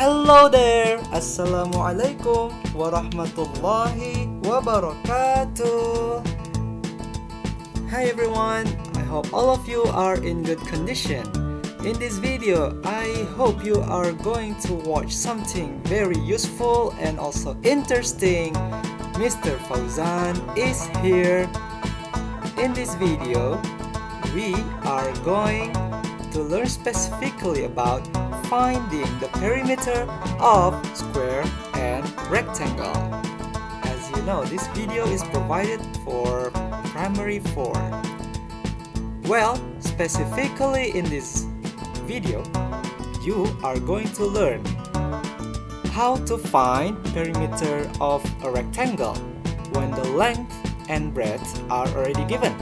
Hello there! Assalamualaikum warahmatullahi wabarakatuh! Hi everyone! I hope all of you are in good condition. In this video, I hope you are going to watch something very useful and also interesting. Mr. Fauzan is here. In this video, we are going to learn specifically about finding the perimeter of square and rectangle. As you know, this video is provided for primary 4. Well, specifically in this video, you are going to learn how to find perimeter of a rectangle when the length and breadth are already given.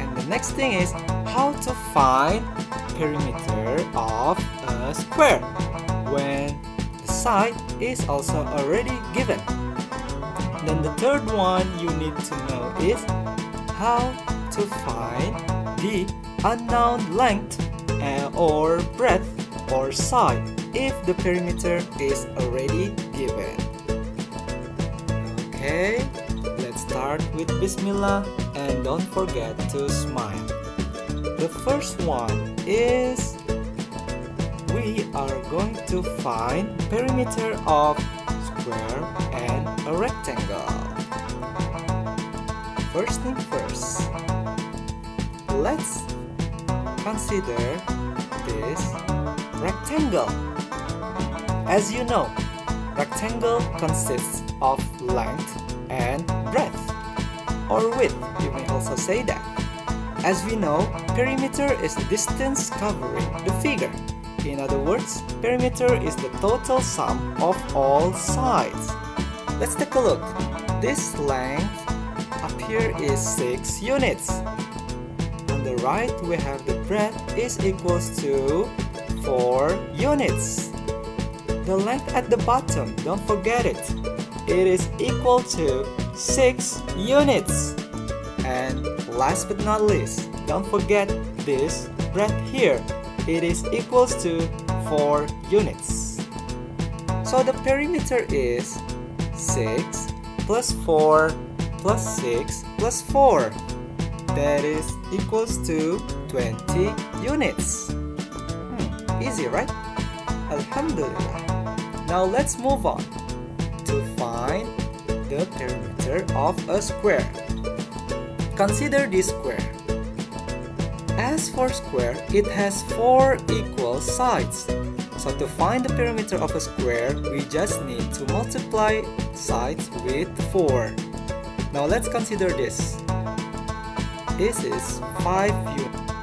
And the next thing is how to find perimeter of a square when the side is also already given. Then the third one you need to know is how to find the unknown length uh, or breadth or side if the perimeter is already given. Okay, let's start with Bismillah and don't forget to smile. The first one is we are going to find perimeter of square and a rectangle. First thing first, let's consider this rectangle. As you know, rectangle consists of length and breadth, or width, you may also say that. As we know, perimeter is the distance covering the figure. In other words, perimeter is the total sum of all sides. Let's take a look. This length up here is 6 units. On the right, we have the breadth is equals to 4 units. The length at the bottom, don't forget it. It is equal to 6 units. And last but not least, don't forget this breadth here. It is equals to 4 units. So the perimeter is 6 plus 4 plus 6 plus 4. That is equals to 20 units. Hmm, easy, right? Alhamdulillah. Now let's move on to find the perimeter of a square. Consider this square. As for square, it has four equal sides. So to find the perimeter of a square, we just need to multiply sides with 4. Now let's consider this. This is 5 units.